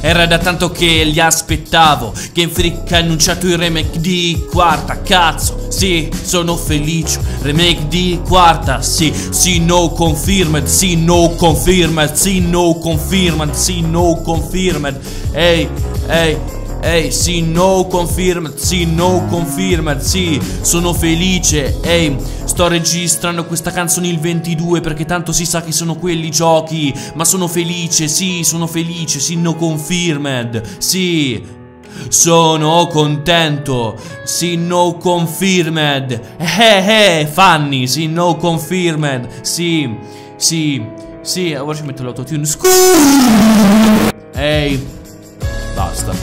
Era da tanto che li aspettavo Game Freak ha annunciato il remake di quarta. Cazzo, sì, sono felice. Remake di quarta, sì Sì, no confirmed, sì, no confirmed Sì, no confirmed, sì, no confirmed. Ehi, ehi Ehi, sì, no confirmed, sì, no confirmed, sì, sono felice, ehi, sto registrando questa canzone il 22 perché tanto si sa che sono quelli giochi, ma sono felice, sì, sono felice, sì, no confirmed, sì, sono contento, sì, no confirmed, eh eh, Fanny, sì, no confirmed, sì, sì, sì, ora ci metto l'autotune, ehi,